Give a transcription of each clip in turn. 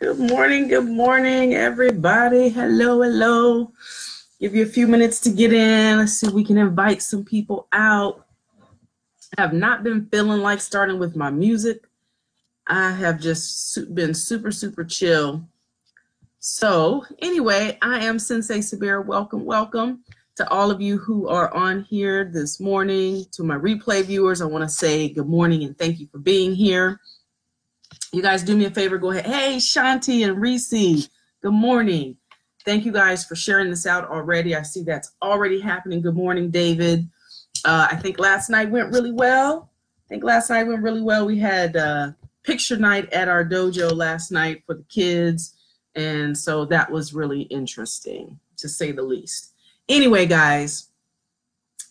Good morning, good morning, everybody. Hello, hello. Give you a few minutes to get in. Let's see if we can invite some people out. I have not been feeling like starting with my music. I have just been super, super chill. So, anyway, I am Sensei Subira. Welcome, welcome to all of you who are on here this morning. To my replay viewers, I want to say good morning and thank you for being here. You guys do me a favor, go ahead. Hey, Shanti and Reese, good morning. Thank you guys for sharing this out already. I see that's already happening. Good morning, David. Uh, I think last night went really well. I think last night went really well. We had uh, picture night at our dojo last night for the kids. And so that was really interesting, to say the least. Anyway, guys,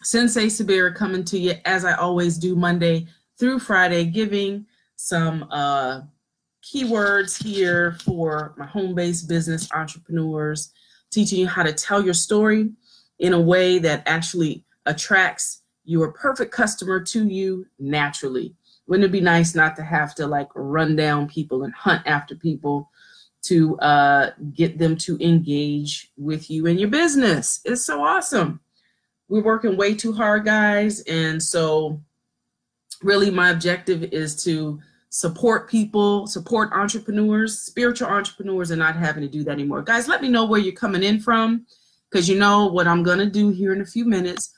Sensei Subira coming to you as I always do Monday through Friday, giving some uh, keywords here for my home-based business entrepreneurs, teaching you how to tell your story in a way that actually attracts your perfect customer to you naturally. Wouldn't it be nice not to have to like run down people and hunt after people to uh, get them to engage with you and your business? It's so awesome. We're working way too hard, guys. And so, really, my objective is to support people, support entrepreneurs, spiritual entrepreneurs, and not having to do that anymore. Guys, let me know where you're coming in from because you know what I'm going to do here in a few minutes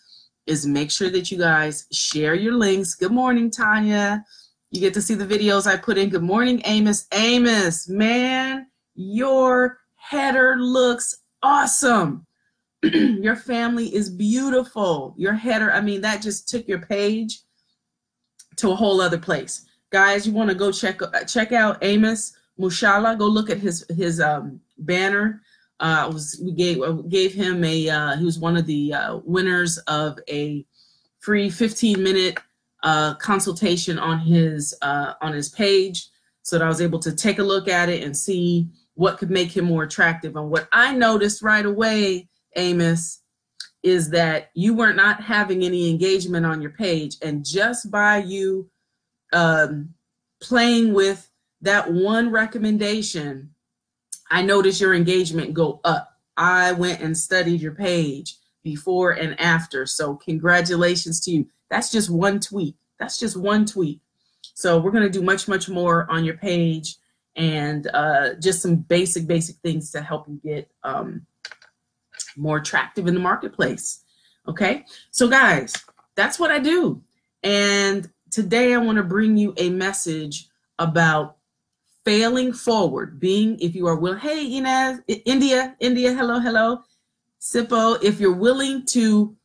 is make sure that you guys share your links. Good morning, Tanya. You get to see the videos I put in. Good morning, Amos. Amos, man, your header looks awesome. your family is beautiful. Your header, I mean, that just took your page to a whole other place guys, you want to go check check out Amos Mushala. Go look at his his um, banner. Uh, was we gave gave him a uh, he was one of the uh, winners of a free 15 minute uh, consultation on his uh, on his page, so that I was able to take a look at it and see what could make him more attractive. And what I noticed right away, Amos, is that you were not having any engagement on your page, and just by you um, playing with that one recommendation, I noticed your engagement go up. I went and studied your page before and after. So congratulations to you. That's just one tweet. That's just one tweet. So we're going to do much, much more on your page and uh, just some basic, basic things to help you get um, more attractive in the marketplace. Okay. So guys, that's what I do. And today I want to bring you a message about failing forward, being, if you are willing, hey, Inez, India, India, hello, hello. Sippo, if you're willing to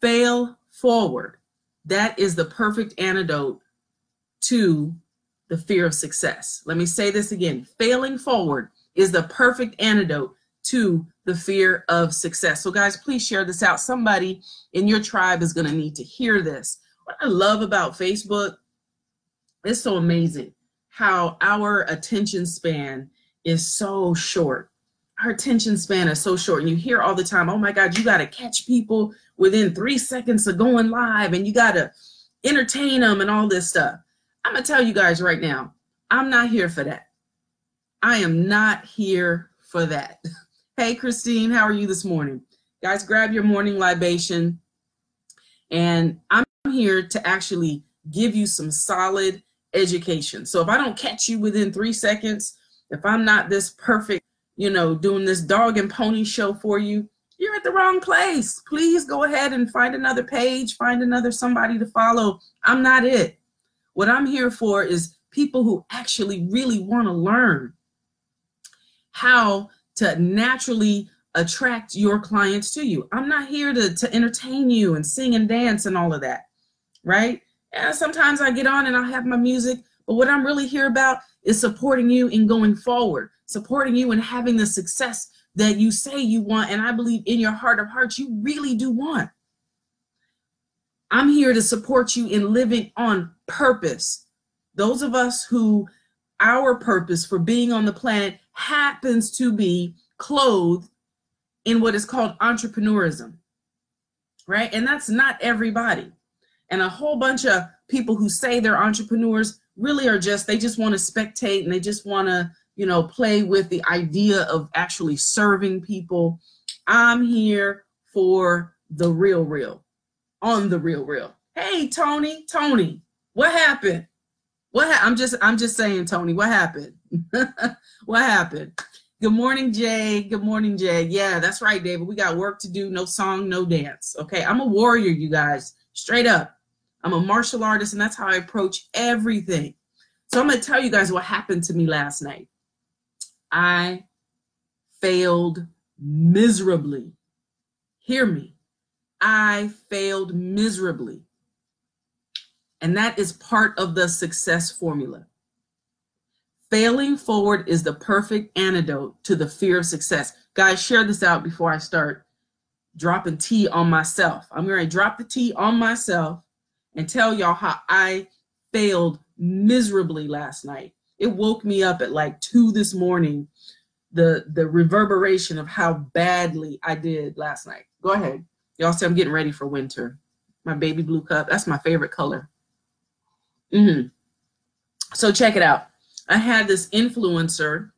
fail forward, that is the perfect antidote to the fear of success. Let me say this again. Failing forward is the perfect antidote to the fear of success. So guys, please share this out. Somebody in your tribe is going to need to hear this what I love about Facebook, it's so amazing how our attention span is so short. Our attention span is so short. And you hear all the time, oh my God, you got to catch people within three seconds of going live and you got to entertain them and all this stuff. I'm going to tell you guys right now, I'm not here for that. I am not here for that. hey, Christine, how are you this morning? Guys, grab your morning libation. And I'm here to actually give you some solid education. So if I don't catch you within three seconds, if I'm not this perfect, you know, doing this dog and pony show for you, you're at the wrong place. Please go ahead and find another page, find another somebody to follow. I'm not it. What I'm here for is people who actually really want to learn how to naturally attract your clients to you. I'm not here to, to entertain you and sing and dance and all of that right? And sometimes I get on and I have my music, but what I'm really here about is supporting you in going forward, supporting you in having the success that you say you want. And I believe in your heart of hearts, you really do want. I'm here to support you in living on purpose. Those of us who our purpose for being on the planet happens to be clothed in what is called entrepreneurism, right? And that's not everybody. And a whole bunch of people who say they're entrepreneurs, really are just they just want to spectate and they just want to you know play with the idea of actually serving people. I'm here for the real real on the real real. Hey tony tony what happened what ha- i'm just i'm just saying tony what happened what happened good morning jay good morning jay yeah that's right david we got work to do no song no dance okay i'm a warrior you guys straight up I'm a martial artist, and that's how I approach everything. So I'm to tell you guys what happened to me last night. I failed miserably. Hear me. I failed miserably. And that is part of the success formula. Failing forward is the perfect antidote to the fear of success. Guys, share this out before I start dropping tea on myself. I'm going to drop the tea on myself and tell y'all how I failed miserably last night. It woke me up at like two this morning, the the reverberation of how badly I did last night. Go ahead. Y'all see I'm getting ready for winter. My baby blue cup. That's my favorite color. Mm-hmm. So check it out. I had this influencer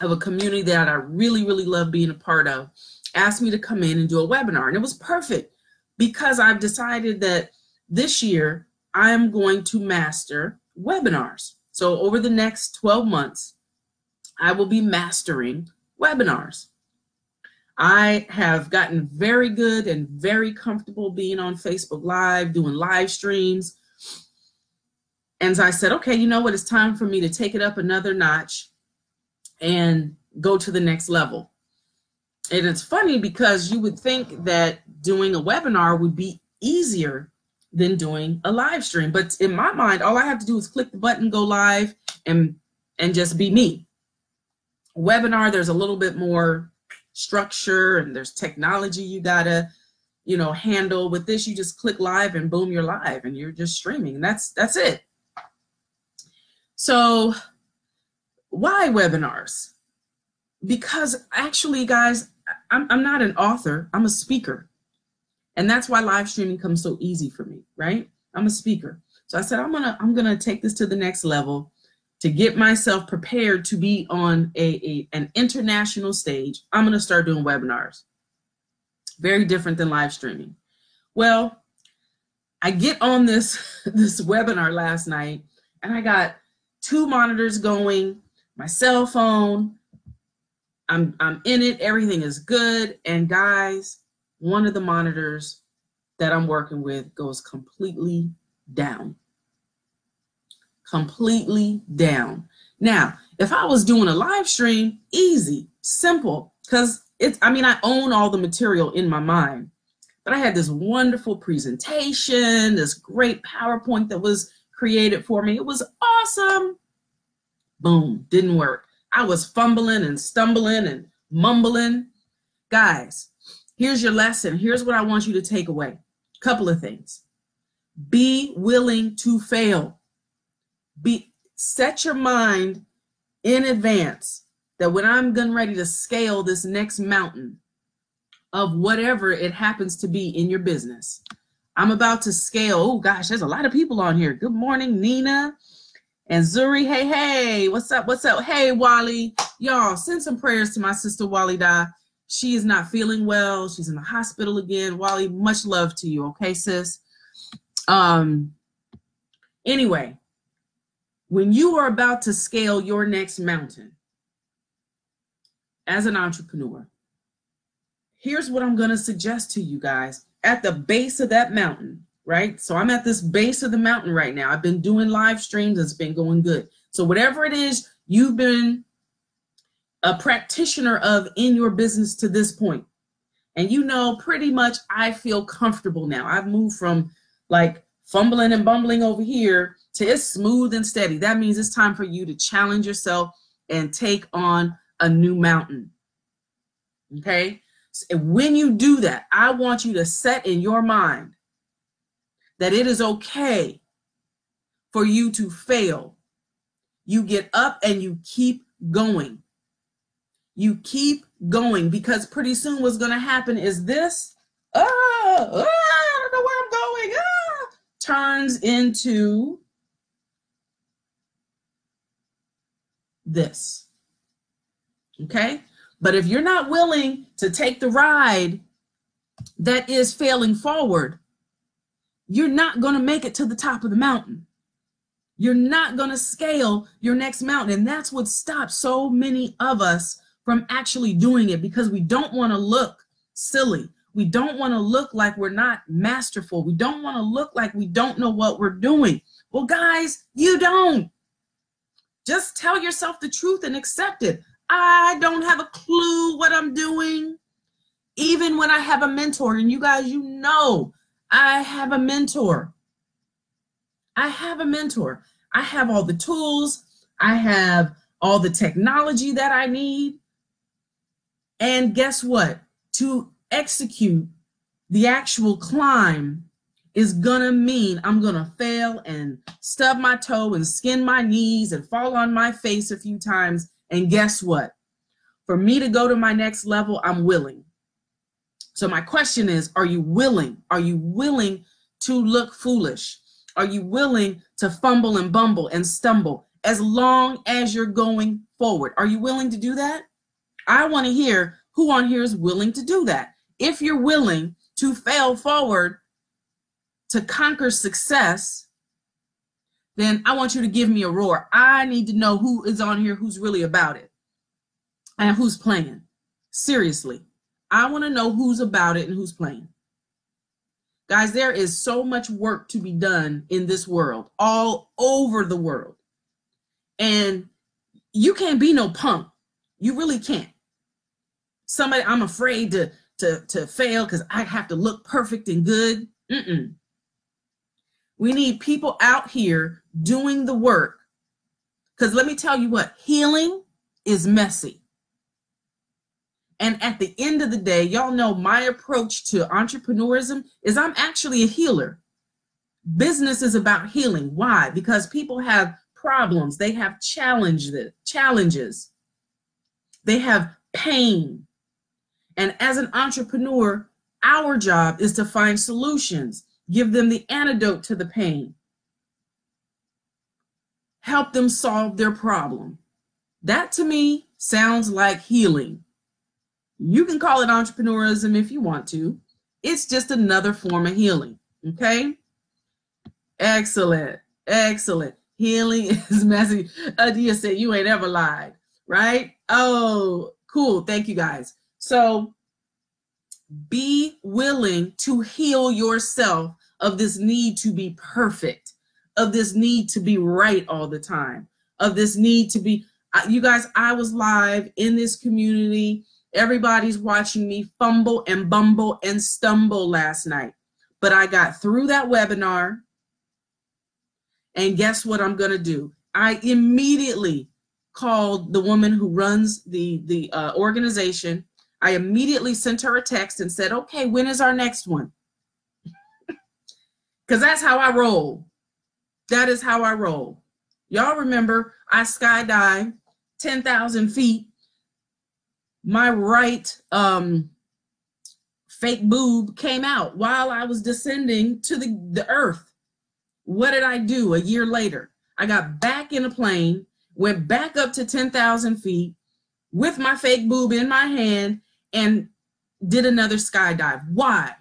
of a community that I really, really love being a part of asked me to come in and do a webinar. And it was perfect because I've decided that this year, I am going to master webinars. So over the next 12 months, I will be mastering webinars. I have gotten very good and very comfortable being on Facebook Live, doing live streams. And I said, okay, you know what? It's time for me to take it up another notch and go to the next level. And it's funny because you would think that doing a webinar would be easier than doing a live stream. But in my mind, all I have to do is click the button, go live, and and just be me. Webinar, there's a little bit more structure and there's technology you gotta, you know, handle. With this, you just click live and boom, you're live and you're just streaming. And that's that's it. So why webinars? Because actually, guys, I'm, I'm not an author, I'm a speaker. And that's why live streaming comes so easy for me, right? I'm a speaker. So I said, I'm gonna, I'm gonna take this to the next level to get myself prepared to be on a, a an international stage. I'm gonna start doing webinars. Very different than live streaming. Well, I get on this this webinar last night and I got two monitors going, my cell phone. I'm I'm in it, everything is good. And guys, one of the monitors that I'm working with goes completely down. Completely down. Now, if I was doing a live stream, easy, simple, because it's, I mean, I own all the material in my mind. But I had this wonderful presentation, this great PowerPoint that was created for me. It was awesome. Boom, didn't work. I was fumbling and stumbling and mumbling. Guys, Here's your lesson. Here's what I want you to take away. A couple of things. Be willing to fail. Be set your mind in advance that when I'm getting ready to scale this next mountain of whatever it happens to be in your business, I'm about to scale. Oh gosh, there's a lot of people on here. Good morning, Nina and Zuri. Hey, hey, what's up? What's up? Hey, Wally. Y'all, send some prayers to my sister Wally Da. She is not feeling well. She's in the hospital again. Wally, much love to you. Okay, sis. Um, anyway, when you are about to scale your next mountain as an entrepreneur, here's what I'm going to suggest to you guys at the base of that mountain, right? So I'm at this base of the mountain right now. I've been doing live streams, it's been going good. So, whatever it is you've been a practitioner of in your business to this. And you know, pretty much I feel comfortable now. I've moved from like fumbling and bumbling over here to it's smooth and steady. That means it's time for you to challenge yourself and take on a new mountain. Okay? So when you do that, I want you to set in your mind that it is okay for you to fail. You get up and you keep going. You keep going because pretty soon what's going to happen is this, ah, ah, I don't know where I'm going, ah, turns into this. Okay? But if you're not willing to take the ride that is failing forward, you're not going to make it to the top of the mountain. You're not going to scale your next mountain. And that's what stops so many of us from actually doing it because we don't want to look silly. We don't want to look like we're not masterful. We don't want to look like we don't know what we're doing. Well, guys, you don't. Just tell yourself the truth and accept it. I don't have a clue what I'm doing. Even when I have a mentor, and you guys, you know, I have a mentor. I have a mentor. I have all the tools, I have all the technology that I need. And guess what? To execute the actual climb is gonna mean I'm gonna fail and stub my toe and skin my knees and fall on my face a few times. And guess what? For me to go to my next level, I'm willing. So my question is, are you willing? Are you willing to look foolish? Are you willing to fumble and bumble and stumble as long as you're going forward? Are you willing to do that? I want to hear who on here is willing to do that. If you're willing to fail forward to conquer success, then I want you to give me a roar. I need to know who is on here who's really about it and who's playing. Seriously. I want to know who's about it and who's playing. Guys, there is so much work to be done in this world, all over the world. And you can't be no punk. You really can't. Somebody, I'm afraid to to to fail because I have to look perfect and good. Mm-mm. We need people out here doing the work. Because let me tell you what, healing is messy. And at the end of the day, y'all know my approach to entrepreneurism is I'm actually a healer. Business is about healing. Why? Because people have problems, they have challenges, challenges. They have pain. And as an entrepreneur, our job is to find solutions, give them the antidote to the pain, help them solve their problem. That to me sounds like healing. You can call it entrepreneurism if you want to. It's just another form of healing. Okay. Excellent. Excellent. Healing is messy. Adia said you ain't ever lied, right? Oh, cool. Thank you guys. So be willing to heal yourself of this need to be perfect, of this need to be right all the time, of this need to be. You guys, I was live in this community Everybody's watching me fumble and bumble and stumble last night. But I got through that webinar. And guess what I'm going to do? I immediately called the woman who runs the, the uh, organization. I immediately sent her a text and said, okay, when is our next one? Because that's how I roll. That is how I roll. Y'all remember I skydived 10,000 feet my right um, fake boob came out while I was descending to the, the earth. What did I do a year later? I got back in a plane, went back up to 10,000 feet with my fake boob in my hand and did another skydive. Why?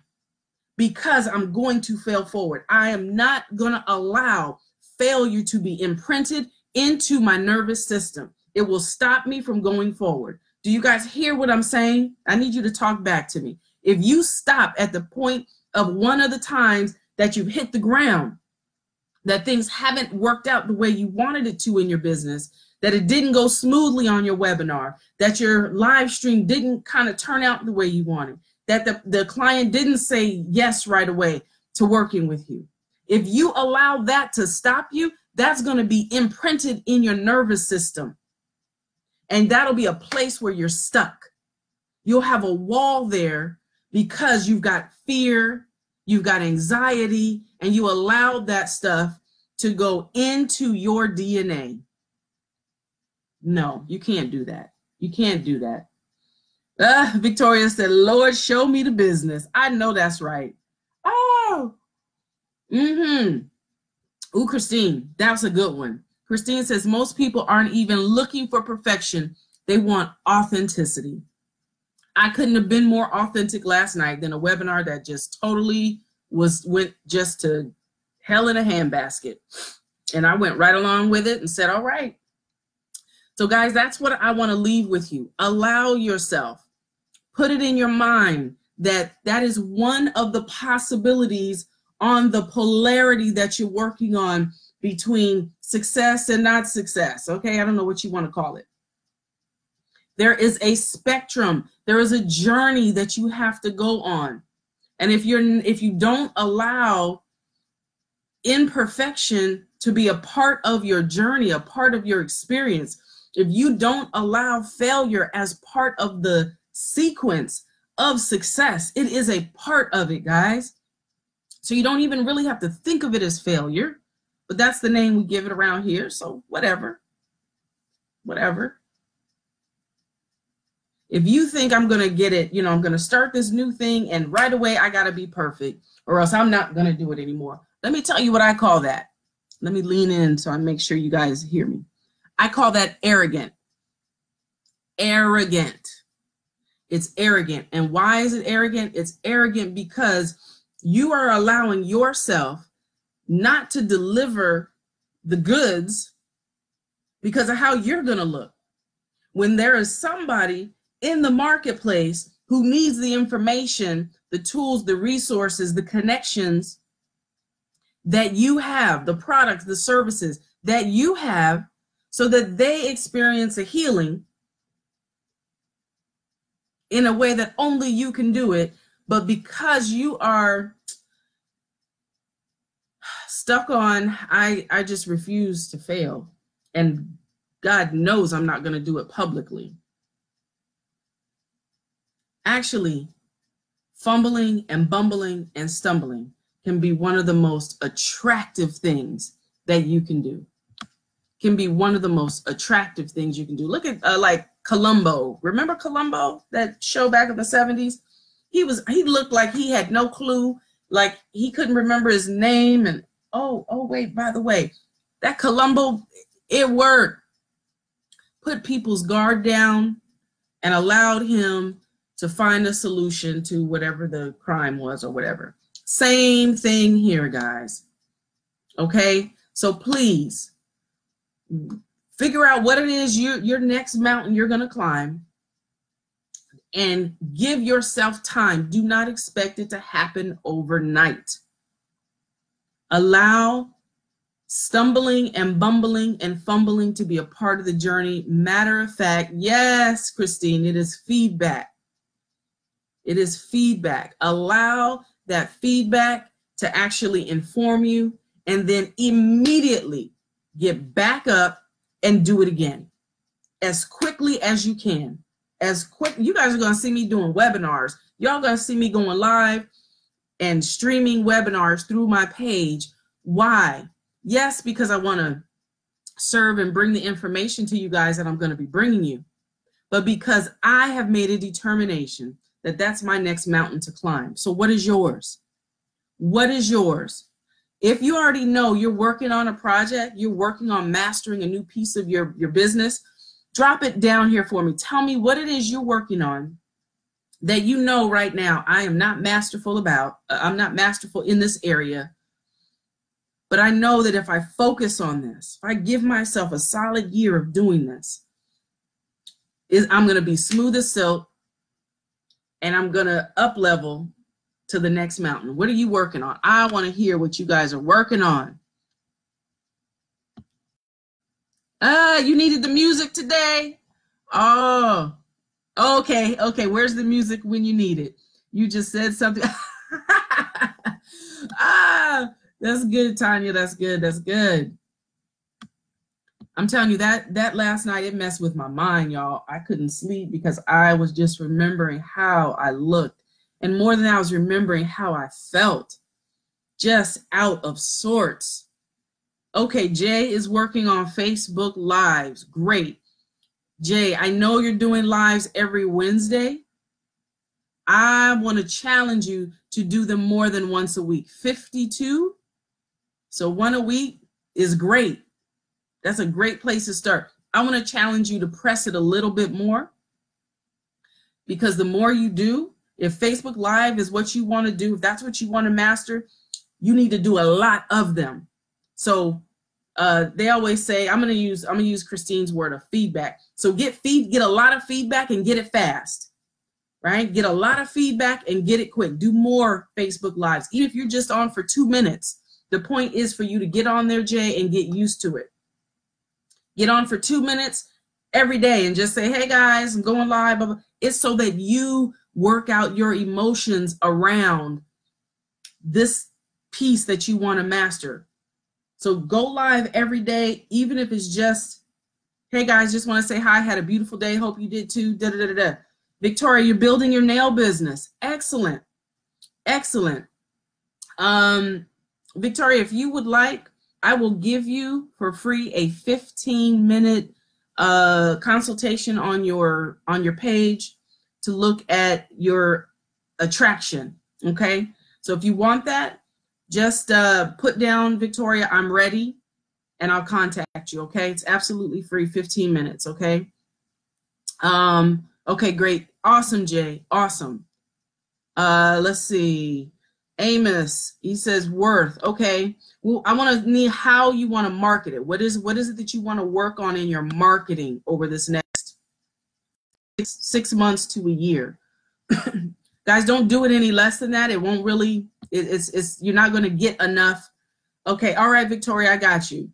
Because I'm going to fail forward. I am not going to allow failure to be imprinted into my nervous system. It will stop me from going forward. Do you guys hear what I'm saying? I need you to talk back to me. If you stop at the point of one of the times that you've hit the ground, that things haven't worked out the way you wanted it to in your business, that it didn't go smoothly on your webinar, that your live stream didn't kind of turn out the way you wanted, that the, the client didn't say yes right away to working with you. If you allow that to stop you, that's going to be imprinted in your nervous system and that'll be a place where you're stuck. You'll have a wall there because you've got fear, you've got anxiety, and you allowed that stuff to go into your DNA. No, you can't do that. You can't do that. Uh, Victoria said, Lord, show me the business. I know that's right. Oh, mm-hmm. Ooh, Christine, that's a good one. Christine says most people aren't even looking for perfection. They want authenticity. I couldn't have been more authentic last night than a webinar that just totally was went just to hell in a handbasket. And I went right along with it and said, all right. So guys, that's what I want to leave with you. Allow yourself, put it in your mind that that is one of the possibilities on the polarity that you're working on between success and not success. Okay, I don't know what you want to call it. There is a spectrum. There is a journey that you have to go on. And if you're if you don't allow imperfection to be a part of your journey, a part of your experience, if you don't allow failure as part of the sequence of success, it is a part of it, guys. So you don't even really have to think of it as failure, but that's the name we give it around here. So whatever, whatever. If you think I'm going to get it, you know, I'm going to start this new thing and right away I got to be perfect or else I'm not going to do it anymore. Let me tell you what I call that. Let me lean in so I make sure you guys hear me. I call that arrogant. Arrogant. It's arrogant. And why is it arrogant? It's arrogant because you are allowing yourself not to deliver the goods because of how you're going to look. When there is somebody in the marketplace who needs the information, the tools, the resources, the connections that you have, the products, the services that you have, so that they experience a healing in a way that only you can do it but because you are stuck on, I, I just refuse to fail. And God knows I'm not going to do it publicly. Actually, fumbling and bumbling and stumbling can be one of the most attractive things that you can do. Can be one of the most attractive things you can do. Look at uh, like Columbo. Remember Columbo, that show back in the 70s? he was he looked like he had no clue, like he couldn't remember his name. And oh, oh wait, by the way, that Columbo, it worked. Put people's guard down and allowed him to find a solution to whatever the crime was or whatever. Same thing here, guys. Okay, so please figure out what it is you your next mountain you're going to climb and give yourself time. Do not expect it to happen overnight. Allow stumbling and bumbling and fumbling to be a part of the journey. Matter of fact, yes, Christine, it is feedback. It is feedback. Allow that feedback to actually inform you and then immediately get back up and do it again as quickly as you can as quick. You guys are going to see me doing webinars. Y'all going to see me going live and streaming webinars through my page. Why? Yes, because I want to serve and bring the information to you guys that I'm going to be bringing you, but because I have made a determination that that's my next mountain to climb. So, what is yours? What is yours? If you already know you're working on a project, you're working on mastering a new piece of your, your business, drop it down here for me. Tell me what it is you're working on that you know right now I am not masterful about. Uh, I'm not masterful in this area. But I know that if I focus on this, if I give myself a solid year of doing this, is I'm going to be smooth as silk and I'm going to up level to the next mountain. What are you working on? I want to hear what you guys are working on. Ah, you needed the music today? Oh, okay, okay. Where's the music when you need it? You just said something. ah, that's good, Tanya. That's good. That's good. I'm telling you that that last night it messed with my mind, y'all. I couldn't sleep because I was just remembering how I looked, and more than I was remembering how I felt, just out of sorts. Okay, Jay is working on Facebook Lives. Great. Jay, I know you're doing lives every Wednesday. I want to challenge you to do them more than once a week. 52. So one a week is great. That's a great place to start. I want to challenge you to press it a little bit more because the more you do, if Facebook Live is what you want to do, if that's what you want to master, you need to do a lot of them. So uh, they always say, I'm gonna use I'm gonna use Christine's word of feedback. So get feed, get a lot of feedback and get it fast, right? Get a lot of feedback and get it quick. Do more Facebook Lives, even if you're just on for two minutes. The point is for you to get on there, Jay, and get used to it. Get on for two minutes every day and just say, hey guys, I'm going live. It's so that you work out your emotions around this piece that you want to master. So go live every day, even if it's just, hey guys, just want to say hi, had a beautiful day, hope you did too. Da, da, da, da. Victoria, you're building your nail business. Excellent. Excellent. Um, Victoria, if you would like, I will give you for free a 15 minute uh, consultation on your on your page to look at your attraction. Okay. So if you want that, just uh, put down Victoria, I'm ready, and I'll contact you. Okay. It's absolutely free, 15 minutes. Okay. Um, okay, great. Awesome, Jay. Awesome. Uh, let's see. Amos, he says worth. Okay. Well, I want to need how you want to market it. What is what is it that you want to work on in your marketing over this next six, six months to a year? Guys, don't do it any less than that. It won't really. It, it's it's you're not going to get enough. Okay. All right, Victoria, I got you.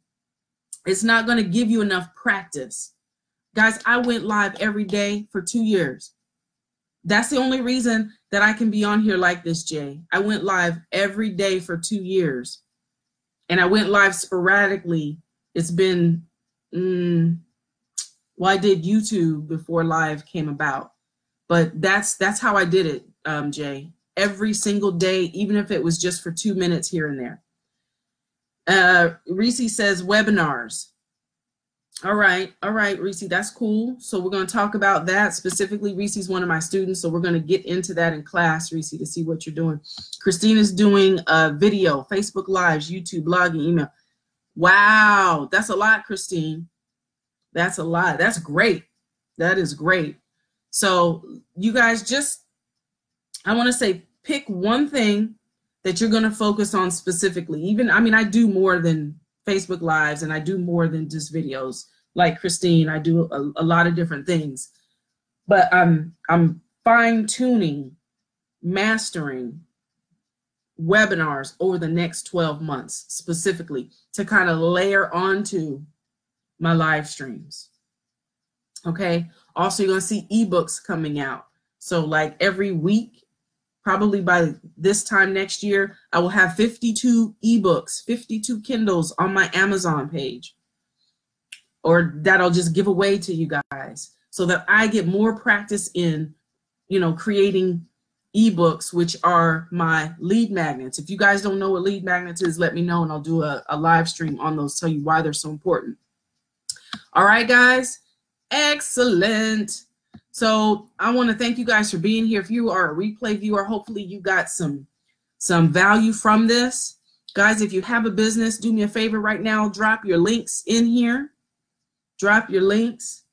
It's not going to give you enough practice. Guys, I went live every day for two years. That's the only reason that I can be on here like this, Jay. I went live every day for two years. And I went live sporadically. It's been, mm, well, I did YouTube before live came about. But that's that's how I did it, um, Jay. Every single day, even if it was just for two minutes here and there. Uh, Reese says webinars. All right, all right, Reese, that's cool. So we're going to talk about that specifically. Reese's one of my students, so we're going to get into that in class, Reese, to see what you're doing. Christine is doing a video, Facebook Lives, YouTube, blogging, email. Wow, that's a lot, Christine. That's a lot. That's great. That is great. So you guys just, I want to say, pick one thing that you're going to focus on specifically. Even, I mean, I do more than Facebook Lives and I do more than just videos. Like Christine, I do a, a lot of different things. But I'm I'm fine tuning, mastering webinars over the next 12 months specifically to kind of layer onto my live streams. Okay. Also, you're going to see ebooks coming out. So, like every week, probably by this time next year, I will have 52 ebooks, 52 Kindles on my Amazon page. Or that I'll just give away to you guys so that I get more practice in, you know, creating ebooks, which are my lead magnets. If you guys don't know what lead magnets is, let me know and I'll do a, a live stream on those, tell you why they're so important. All right, guys. Excellent. So I want to thank you guys for being here. If you are a replay viewer, hopefully you got some some value from this. Guys, if you have a business, do me a favor right now, drop your links in here. Drop your links.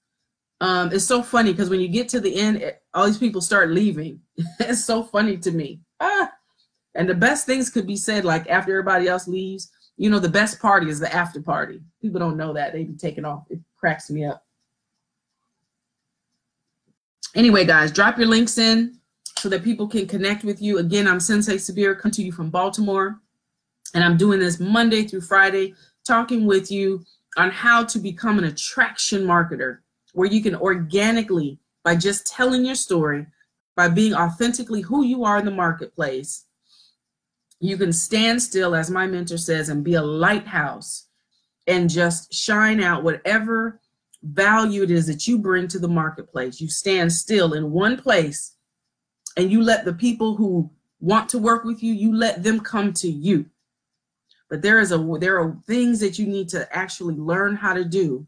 Um, it's so funny because when you get to the end, it, all these people start leaving. it's so funny to me. Ah, and the best things could be said like after everybody else leaves. You know, the best party is the after party. People don't know that. They be taking off. It cracks me up anyway, guys, drop your links in so that people can connect with you. Again, I'm Sensei Subira, come to you from Baltimore, and I'm doing this Monday through Friday, talking with you on how to become an attraction marketer, where you can organically, by just telling your story, by being authentically who you are in the marketplace, you can stand still, as my mentor says, and be a lighthouse and just shine out whatever value it is that you bring to the marketplace. You stand still in one place and you let the people who want to work with you, you let them come to you. But there is a there are things that you need to actually learn how to do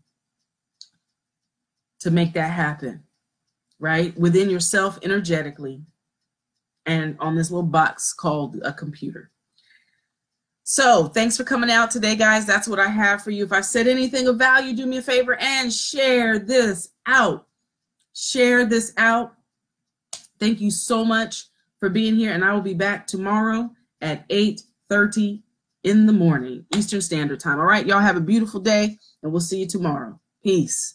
to make that happen, right? Within yourself energetically and on this little box called a computer. So thanks for coming out today, guys. That's what I have for you. If I said anything of value, do me a favor and share this out. Share this out. Thank you so much for being here, and I will be back tomorrow at 8:30 in the morning, Eastern Standard Time. All right, y'all have a beautiful day, and we'll see you tomorrow. Peace.